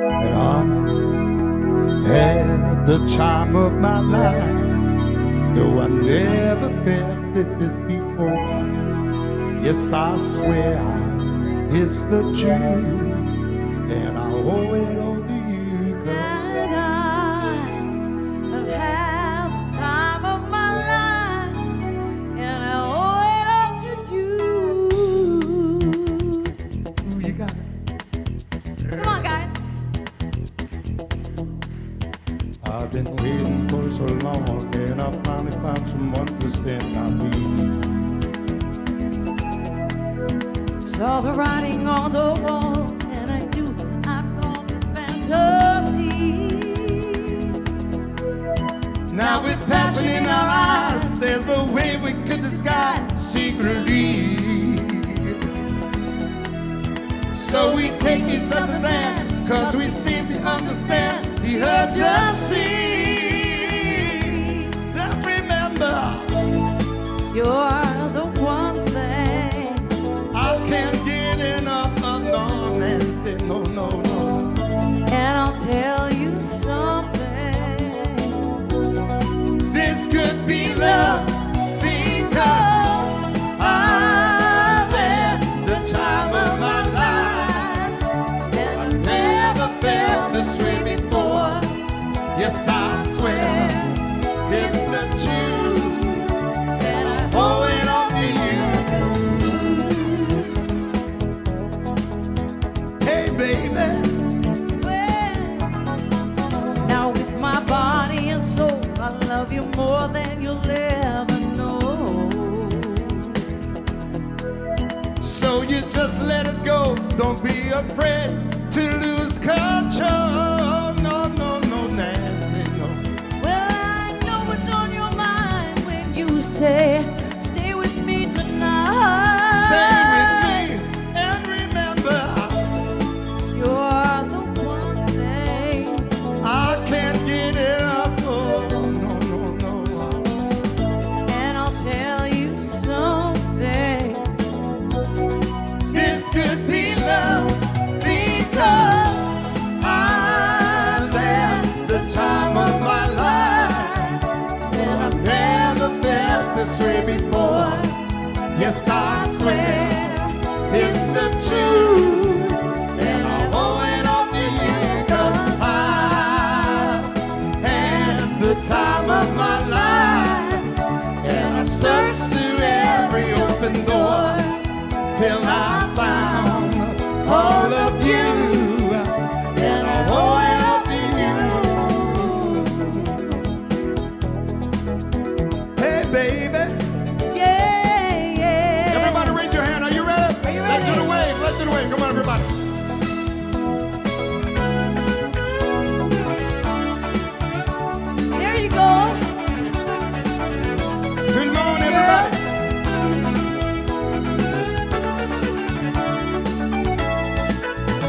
And I had the time of my life, though I never felt this before. Yes, I swear it's the truth, and I owe it all. been waiting for so long, and I finally found someone to stand by me. Saw the writing on the wall, and I knew i call this fantasy. Now with passion in our eyes, there's no way we could disguise secretly. So we take each other's hand, cause we seem to understand the urgency. your than you'll ever know. So you just let it go. Don't be afraid to lose control. No, no, no, Nancy, no. Well, I know what's on your mind when you say. sweet before.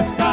cabeça.